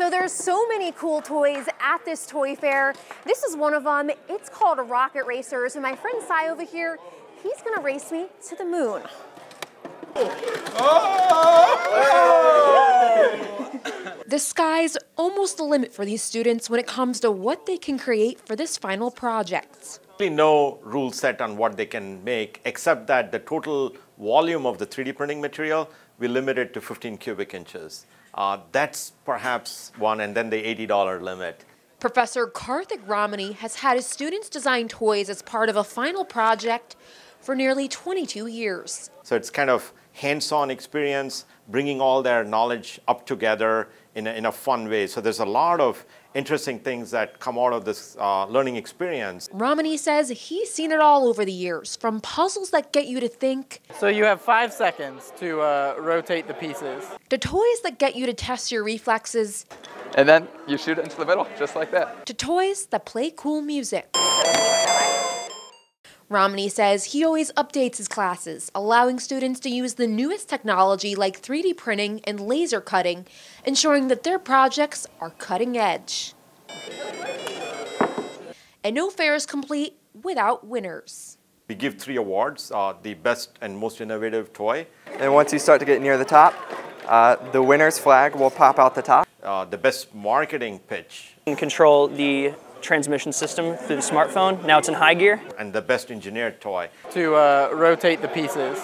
So there's so many cool toys at this toy fair. This is one of them. It's called Rocket Racers, and my friend Cy over here, he's gonna race me to the moon. The sky's almost the limit for these students when it comes to what they can create for this final project. No rule set on what they can make, except that the total volume of the 3D printing material, we limit it to 15 cubic inches. Uh, that's perhaps one, and then the $80 limit. Professor Karthik Ramani has had his students design toys as part of a final project for nearly 22 years. So it's kind of hands-on experience, bringing all their knowledge up together in a, in a fun way. So there's a lot of interesting things that come out of this uh, learning experience. Ramani says he's seen it all over the years, from puzzles that get you to think. So you have five seconds to uh, rotate the pieces. To toys that get you to test your reflexes. And then you shoot it into the middle, just like that. To toys that play cool music. Ramani says he always updates his classes, allowing students to use the newest technology like 3D printing and laser cutting, ensuring that their projects are cutting edge. And no fair is complete without winners. We give three awards, uh, the best and most innovative toy. And once you start to get near the top, uh, the winner's flag will pop out the top. Uh, the best marketing pitch. You can control the transmission system through the smartphone. Now it's in high gear. And the best engineered toy. To uh, rotate the pieces.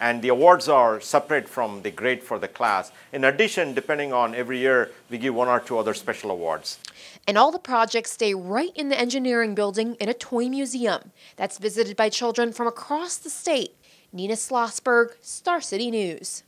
And the awards are separate from the grade for the class. In addition, depending on every year, we give one or two other special awards. And all the projects stay right in the engineering building in a toy museum that's visited by children from across the state. Nina Schlossberg, Star City News.